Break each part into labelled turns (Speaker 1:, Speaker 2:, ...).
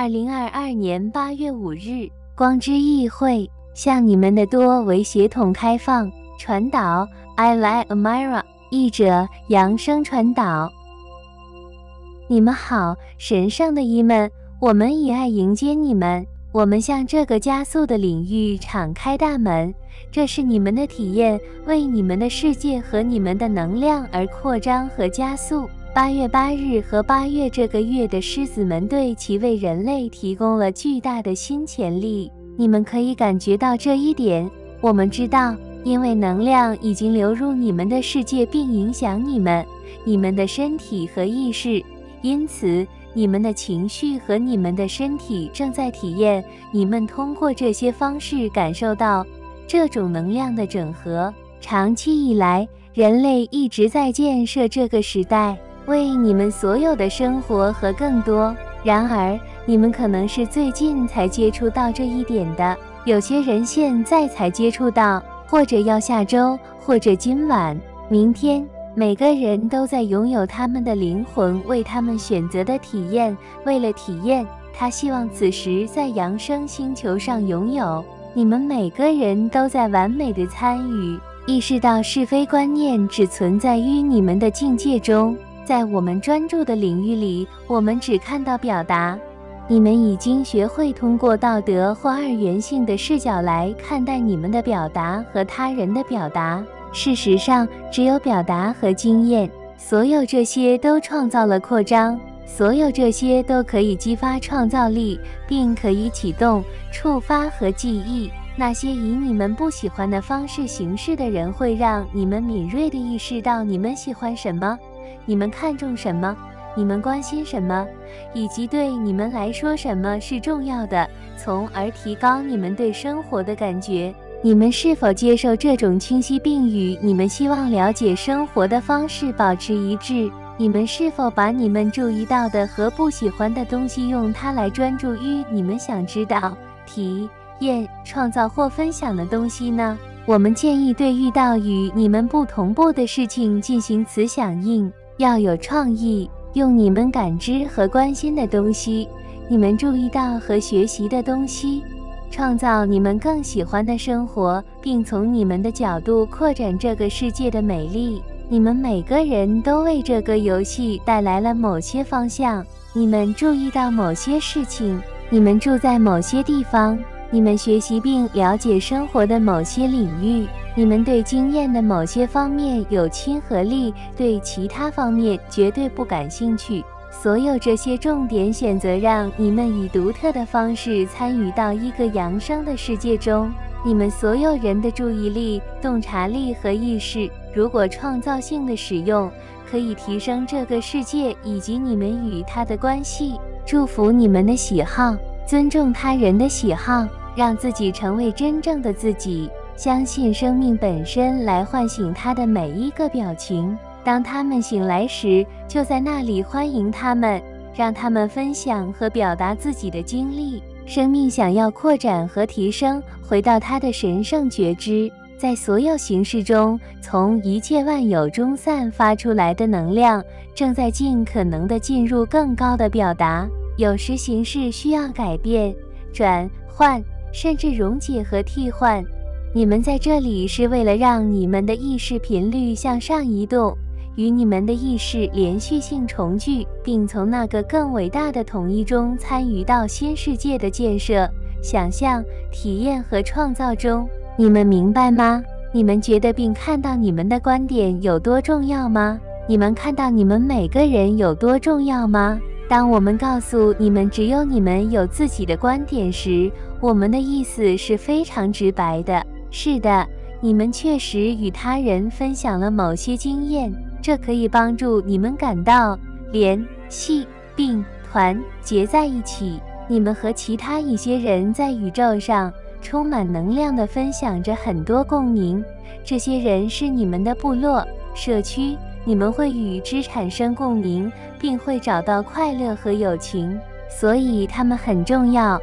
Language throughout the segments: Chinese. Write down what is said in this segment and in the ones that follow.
Speaker 1: 二零二二年八月五日，光之议会向你们的多维协同开放。传导，I like Amira。译者：扬声传导。你们好，神圣的伊们，我们以爱迎接你们。我们向这个加速的领域敞开大门，这是你们的体验，为你们的世界和你们的能量而扩张和加速。八月八日和八月这个月的狮子们对其为人类提供了巨大的新潜力，你们可以感觉到这一点。我们知道，因为能量已经流入你们的世界并影响你们、你们的身体和意识，因此你们的情绪和你们的身体正在体验。你们通过这些方式感受到这种能量的整合。长期以来，人类一直在建设这个时代。为你们所有的生活和更多。然而，你们可能是最近才接触到这一点的。有些人现在才接触到，或者要下周，或者今晚、明天。每个人都在拥有他们的灵魂为他们选择的体验。为了体验，他希望此时在扬生星球上拥有。你们每个人都在完美的参与，意识到是非观念只存在于你们的境界中。在我们专注的领域里，我们只看到表达。你们已经学会通过道德或二元性的视角来看待你们的表达和他人的表达。事实上，只有表达和经验，所有这些都创造了扩张，所有这些都可以激发创造力，并可以启动触发和记忆。那些以你们不喜欢的方式行事的人，会让你们敏锐地意识到你们喜欢什么。你们看重什么？你们关心什么？以及对你们来说什么是重要的，从而提高你们对生活的感觉。你们是否接受这种清晰，并与你们希望了解生活的方式保持一致？你们是否把你们注意到的和不喜欢的东西用它来专注于你们想知道、体验、创造或分享的东西呢？我们建议对遇到与你们不同步的事情进行此响应。要有创意，用你们感知和关心的东西，你们注意到和学习的东西，创造你们更喜欢的生活，并从你们的角度扩展这个世界的美丽。你们每个人都为这个游戏带来了某些方向。你们注意到某些事情，你们住在某些地方，你们学习并了解生活的某些领域。你们对经验的某些方面有亲和力，对其他方面绝对不感兴趣。所有这些重点选择让你们以独特的方式参与到一个扬升的世界中。你们所有人的注意力、洞察力和意识，如果创造性的使用，可以提升这个世界以及你们与它的关系。祝福你们的喜好，尊重他人的喜好，让自己成为真正的自己。相信生命本身来唤醒他的每一个表情。当他们醒来时，就在那里欢迎他们，让他们分享和表达自己的经历。生命想要扩展和提升，回到它的神圣觉知，在所有形式中，从一切万有中散发出来的能量，正在尽可能的进入更高的表达。有时形式需要改变、转换，甚至溶解和替换。你们在这里是为了让你们的意识频率向上移动，与你们的意识连续性重聚，并从那个更伟大的统一中参与到新世界的建设、想象、体验和创造中。你们明白吗？你们觉得并看到你们的观点有多重要吗？你们看到你们每个人有多重要吗？当我们告诉你们只有你们有自己的观点时，我们的意思是非常直白的。是的，你们确实与他人分享了某些经验，这可以帮助你们感到联系并团结在一起。你们和其他一些人在宇宙上充满能量地分享着很多共鸣。这些人是你们的部落社区，你们会与之产生共鸣，并会找到快乐和友情，所以他们很重要。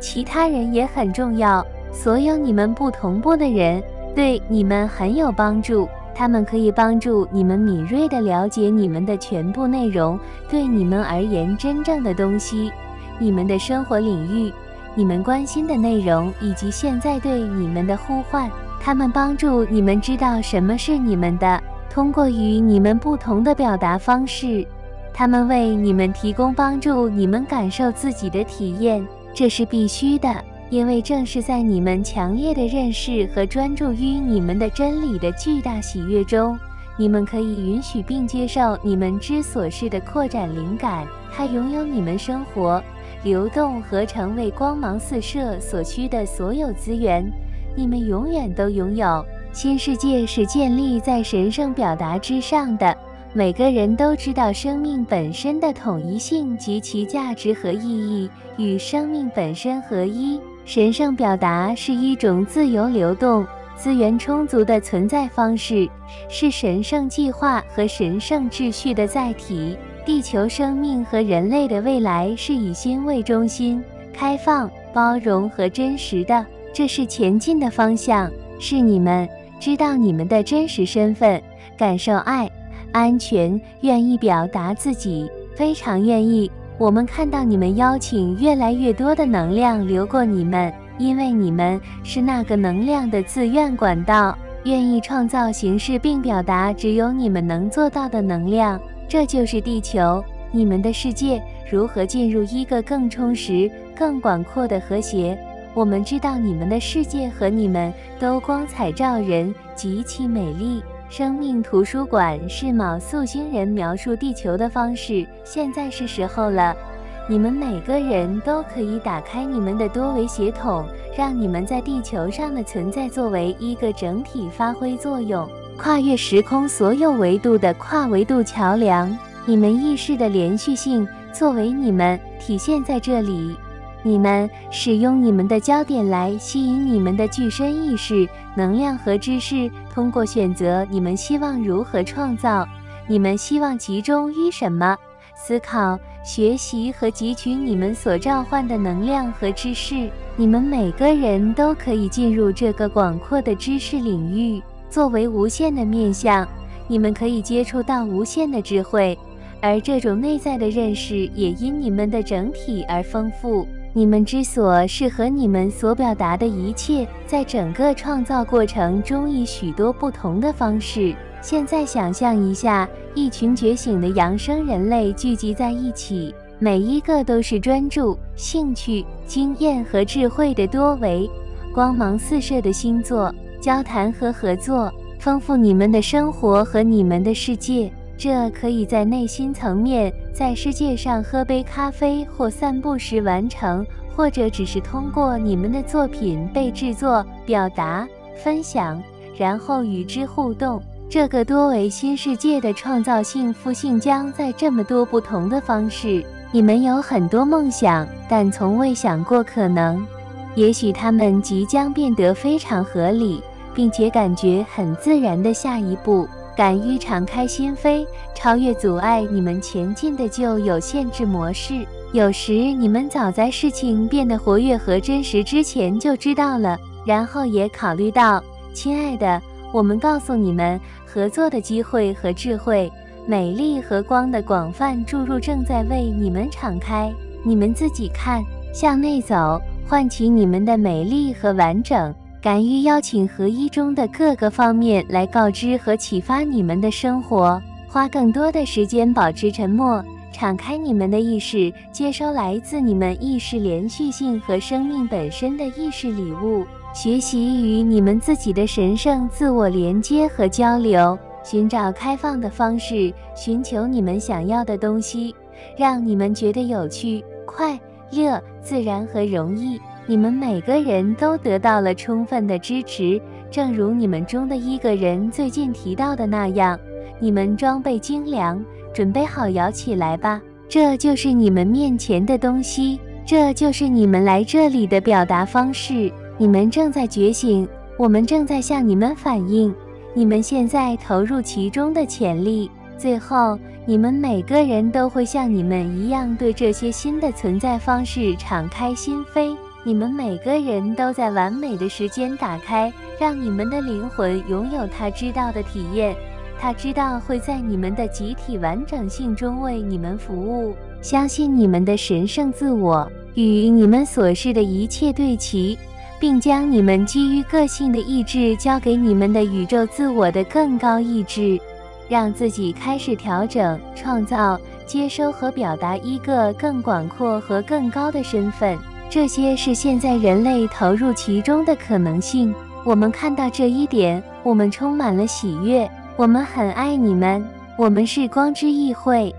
Speaker 1: 其他人也很重要。所有你们不同步的人对你们很有帮助，他们可以帮助你们敏锐地了解你们的全部内容，对你们而言真正的东西。你们的生活领域、你们关心的内容以及现在对你们的呼唤。他们帮助你们知道什么是你们的，通过与你们不同的表达方式，他们为你们提供帮助，你们感受自己的体验。这是必须的，因为正是在你们强烈的认识和专注于你们的真理的巨大喜悦中，你们可以允许并接受你们之所是的扩展灵感。它拥有你们生活流动和成为光芒四射所需的所有资源。你们永远都拥有。新世界是建立在神圣表达之上的。每个人都知道生命本身的统一性及其价值和意义与生命本身合一。神圣表达是一种自由流动、资源充足的存在方式，是神圣计划和神圣秩序的载体。地球生命和人类的未来是以心为中心、开放、包容和真实的。这是前进的方向。是你们知道你们的真实身份，感受爱。安全，愿意表达自己，非常愿意。我们看到你们邀请越来越多的能量流过你们，因为你们是那个能量的自愿管道，愿意创造形式并表达只有你们能做到的能量。这就是地球，你们的世界如何进入一个更充实、更广阔的和谐。我们知道你们的世界和你们都光彩照人，极其美丽。生命图书馆是卯宿星人描述地球的方式。现在是时候了，你们每个人都可以打开你们的多维血统，让你们在地球上的存在作为一个整体发挥作用，跨越时空所有维度的跨维度桥梁。你们意识的连续性作为你们体现在这里。你们使用你们的焦点来吸引你们的具身意识、能量和知识，通过选择你们希望如何创造。你们希望集中于什么？思考、学习和汲取你们所召唤的能量和知识。你们每个人都可以进入这个广阔的知识领域，作为无限的面向，你们可以接触到无限的智慧，而这种内在的认识也因你们的整体而丰富。你们之所是和你们所表达的一切，在整个创造过程中以许多不同的方式。现在想象一下，一群觉醒的扬升人类聚集在一起，每一个都是专注、兴趣、经验和智慧的多维、光芒四射的星座，交谈和合作，丰富你们的生活和你们的世界。这可以在内心层面，在世界上喝杯咖啡或散步时完成，或者只是通过你们的作品被制作、表达、分享，然后与之互动。这个多维新世界的创造性复兴将在这么多不同的方式。你们有很多梦想，但从未想过可能。也许他们即将变得非常合理，并且感觉很自然的下一步。敢于敞开心扉，超越阻碍你们前进的旧有限制模式。有时你们早在事情变得活跃和真实之前就知道了，然后也考虑到，亲爱的，我们告诉你们，合作的机会和智慧、美丽和光的广泛注入正在为你们敞开。你们自己看，向内走，唤起你们的美丽和完整。敢于邀请合一中的各个方面来告知和启发你们的生活，花更多的时间保持沉默，敞开你们的意识，接收来自你们意识连续性和生命本身的意识礼物，学习与你们自己的神圣自我连接和交流，寻找开放的方式，寻求你们想要的东西，让你们觉得有趣、快乐、自然和容易。你们每个人都得到了充分的支持，正如你们中的一个人最近提到的那样。你们装备精良，准备好摇起来吧！这就是你们面前的东西，这就是你们来这里的表达方式。你们正在觉醒，我们正在向你们反映你们现在投入其中的潜力。最后，你们每个人都会像你们一样，对这些新的存在方式敞开心扉。你们每个人都在完美的时间打开，让你们的灵魂拥有他知道的体验。他知道会在你们的集体完整性中为你们服务。相信你们的神圣自我与你们所示的一切对齐，并将你们基于个性的意志交给你们的宇宙自我的更高意志，让自己开始调整、创造、接收和表达一个更广阔和更高的身份。这些是现在人类投入其中的可能性。我们看到这一点，我们充满了喜悦。我们很爱你们。我们是光之议会。